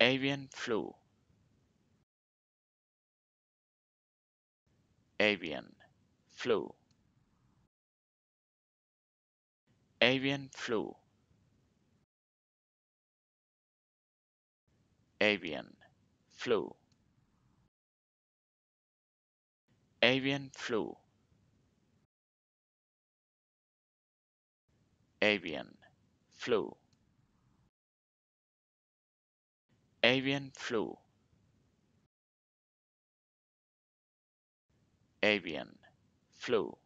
avian flu. Avian flu. Avian flu. Avian flu. Avian flu. Avian flu avian flu. Avian flu